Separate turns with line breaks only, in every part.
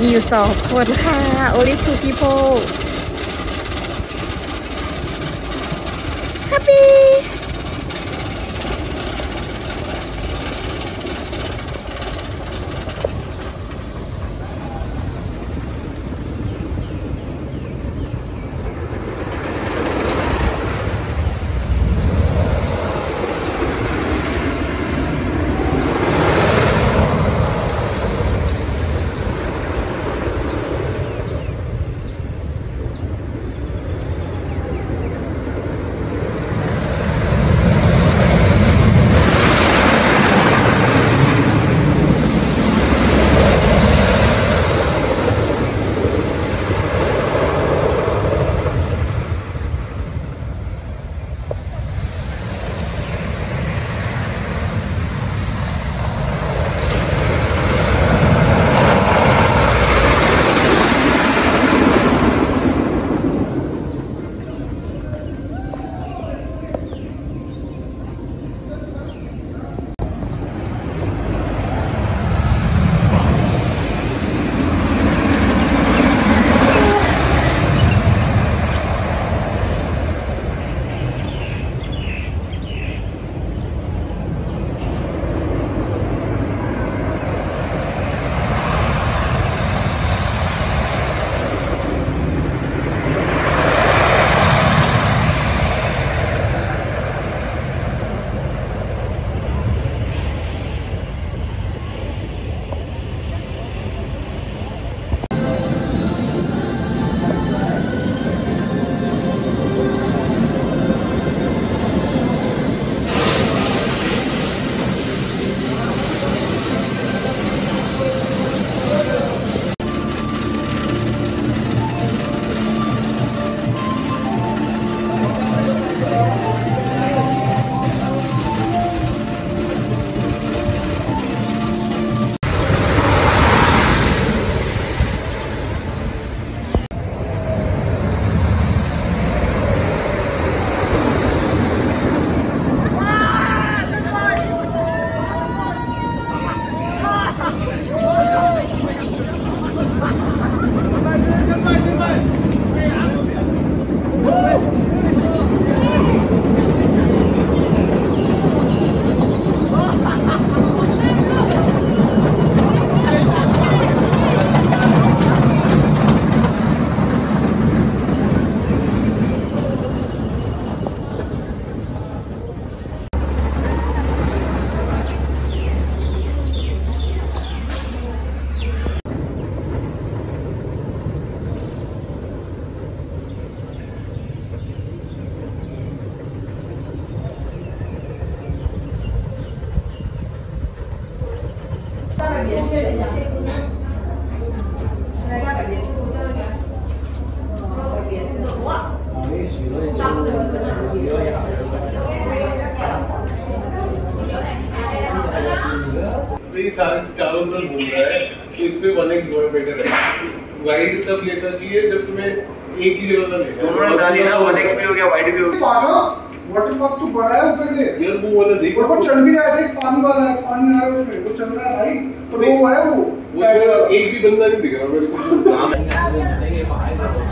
มีอยู่สองคนค่ะ only two people happy
तो ये चारों तरफ़ घूम रहा है तो इस पे वन एक्स बेटर है। वाइड तब लेना चाहिए जब तुम्हें एक ही जगह का लेना
दोनों डाली ना वन एक्स भी हो गया वाइड भी हो गया।
पाना वाटर पार्क तो बड़ा है उधर दे
यार वो वाला देखो।
और वो चल भी रहा है एक पानी वाला है पानी आ रहा है उसमें वो चल रहा है भाई। तो वो है वो।
वो जो एक भी बंदा नहीं दिख रहा मेरे को।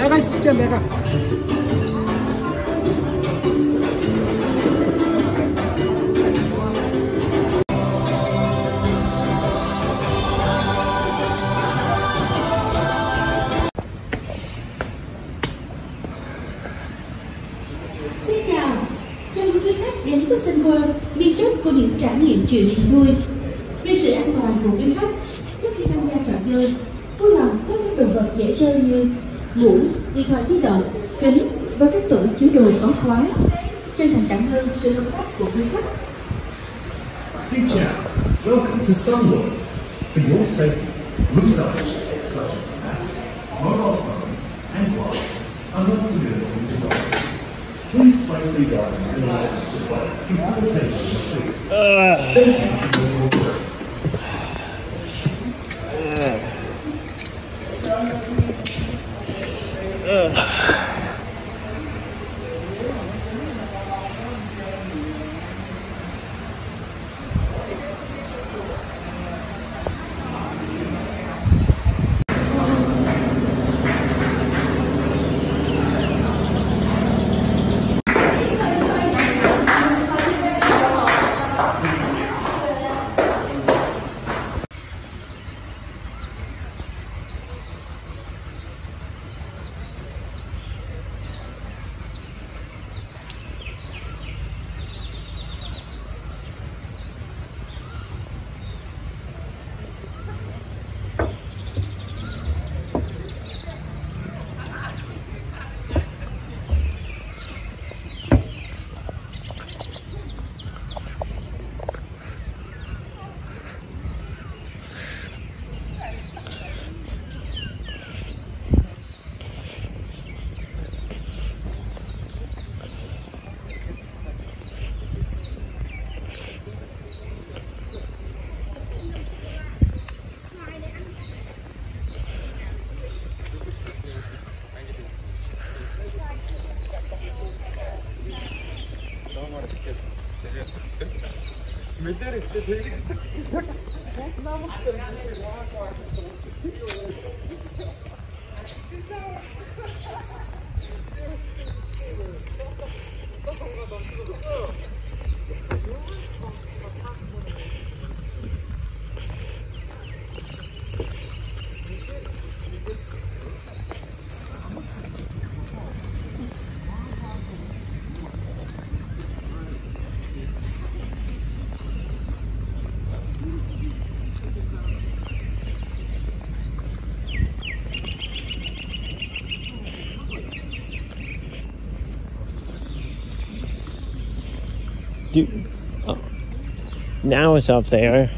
내가 있을게 내가 đến Custom World, bi kết của những trải nghiệm chịu vui. Vì sự an toàn của quý khách, trước khi tham gia trò chơi, vui lòng các đồ vật dễ rơi như mũ, điện thoại di động, kính và các tủ chứa đồ có khóa. Chân thành cảm ơn sự hợp tác của quý khách.
Xin chào, welcome to Sunworld. For your safety, loose items such as hats, mobile phones, and wallets are not permitted on this ride. Please place these items in a locked display before taking a seat. Thank you for your work. 嗯。did it. Did it.
Do, oh, now it's up there.